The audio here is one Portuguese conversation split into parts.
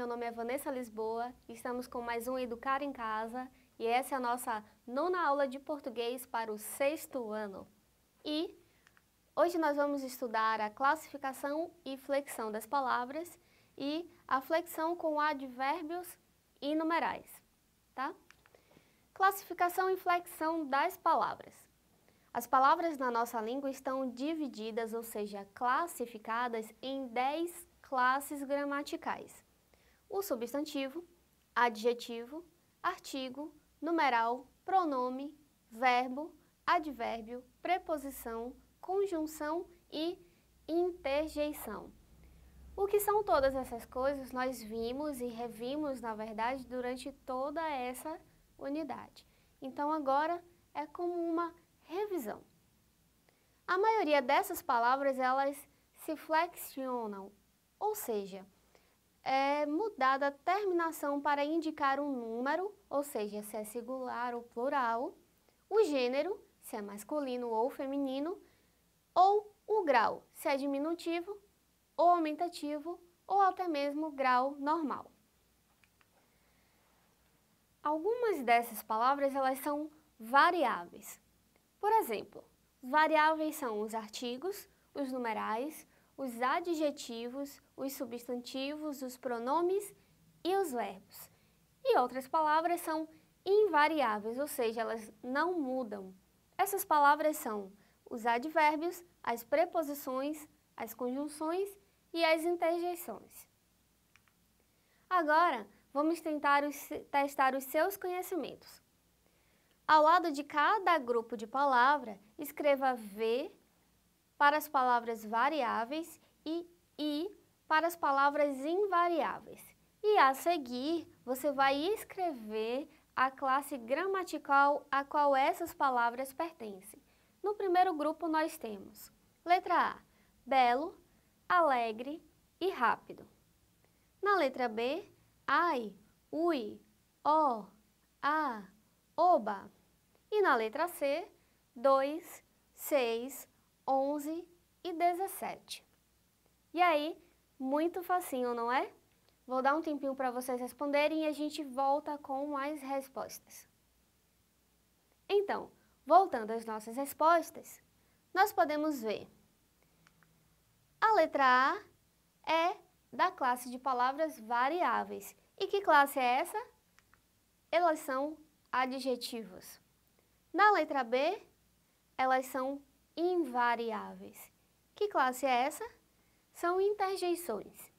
meu nome é Vanessa Lisboa, estamos com mais um Educar em Casa e essa é a nossa nona aula de português para o sexto ano. E hoje nós vamos estudar a classificação e flexão das palavras e a flexão com advérbios e numerais, tá? Classificação e flexão das palavras. As palavras na nossa língua estão divididas, ou seja, classificadas em 10 classes gramaticais. O substantivo, adjetivo, artigo, numeral, pronome, verbo, advérbio, preposição, conjunção e interjeição. O que são todas essas coisas nós vimos e revimos, na verdade, durante toda essa unidade. Então agora é como uma revisão. A maioria dessas palavras elas se flexionam ou seja, é mudada a terminação para indicar um número, ou seja, se é singular ou plural, o gênero, se é masculino ou feminino, ou o grau, se é diminutivo ou aumentativo, ou até mesmo grau normal. Algumas dessas palavras elas são variáveis. Por exemplo, variáveis são os artigos, os numerais, os adjetivos, os substantivos, os pronomes e os verbos. E outras palavras são invariáveis, ou seja, elas não mudam. Essas palavras são os advérbios, as preposições, as conjunções e as interjeições. Agora, vamos tentar os, testar os seus conhecimentos. Ao lado de cada grupo de palavra, escreva V para as palavras variáveis e I para as palavras invariáveis. E a seguir, você vai escrever a classe gramatical a qual essas palavras pertencem. No primeiro grupo nós temos letra A, belo, alegre e rápido. Na letra B, ai, ui, ó, a, oba. E na letra C, dois, seis, 11 e 17. E aí, muito facinho, não é? Vou dar um tempinho para vocês responderem e a gente volta com mais respostas. Então, voltando às nossas respostas, nós podemos ver a letra A é da classe de palavras variáveis. E que classe é essa? Elas são adjetivos. Na letra B, elas são invariáveis. Que classe é essa? São interjeições.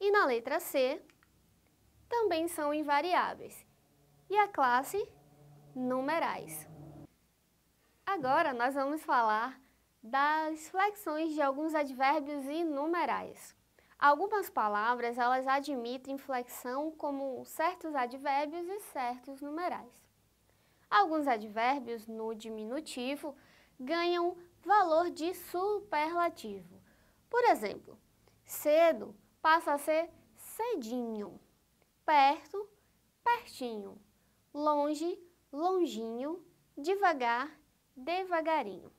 E na letra C, também são invariáveis. E a classe? Numerais. Agora nós vamos falar das flexões de alguns advérbios e numerais. Algumas palavras elas admitem flexão como certos advérbios e certos numerais. Alguns advérbios no diminutivo ganham valor de superlativo. Por exemplo, cedo passa a ser cedinho, perto, pertinho, longe, longinho, devagar, devagarinho.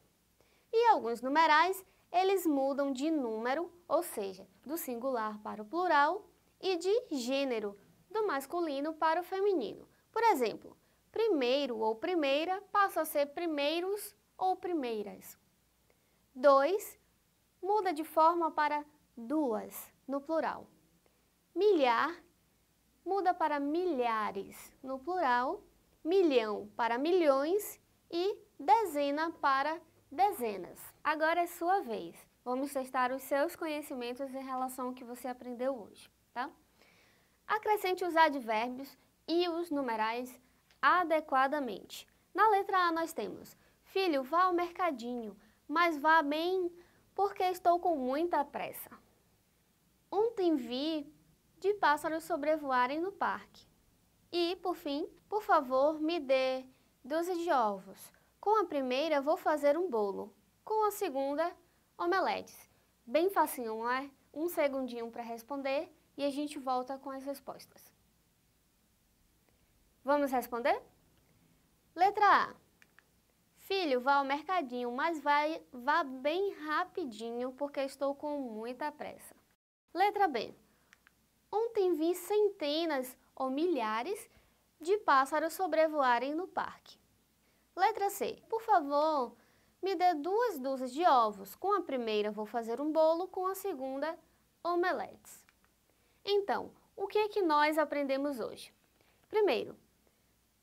E alguns numerais, eles mudam de número, ou seja, do singular para o plural, e de gênero, do masculino para o feminino. Por exemplo, primeiro ou primeira passa a ser primeiros ou primeiras. 2 muda de forma para duas, no plural. Milhar muda para milhares, no plural. Milhão para milhões e dezena para dezenas. Agora é sua vez. Vamos testar os seus conhecimentos em relação ao que você aprendeu hoje, tá? Acrescente os advérbios e os numerais adequadamente. Na letra A nós temos Filho, vá ao mercadinho mas vá bem porque estou com muita pressa. Ontem vi de pássaros sobrevoarem no parque. E, por fim, por favor, me dê dúzia de ovos. Com a primeira, vou fazer um bolo. Com a segunda, omeletes. Bem facinho, não é? Um segundinho para responder e a gente volta com as respostas. Vamos responder? Letra A. Filho, vá ao mercadinho, mas vai, vá bem rapidinho, porque estou com muita pressa. Letra B. Ontem vi centenas ou milhares de pássaros sobrevoarem no parque. Letra C. Por favor, me dê duas dúzias de ovos. Com a primeira vou fazer um bolo, com a segunda, omeletes. Então, o que é que nós aprendemos hoje? Primeiro,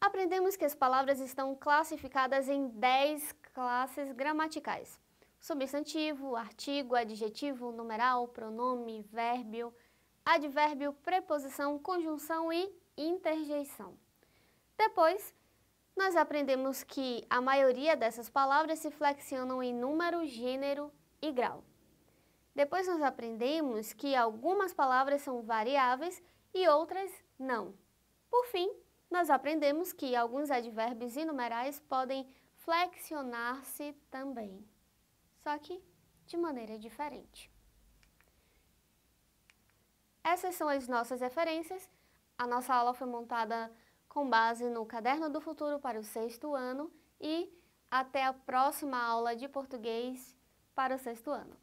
aprendemos que as palavras estão classificadas em 10 classes gramaticais. Substantivo, artigo, adjetivo, numeral, pronome, vérbio, advérbio, preposição, conjunção e interjeição. Depois, nós aprendemos que a maioria dessas palavras se flexionam em número, gênero e grau. Depois nós aprendemos que algumas palavras são variáveis e outras não. Por fim, nós aprendemos que alguns advérbios e numerais podem flexionar-se também, só que de maneira diferente. Essas são as nossas referências. A nossa aula foi montada com base no Caderno do Futuro para o sexto ano e até a próxima aula de português para o sexto ano.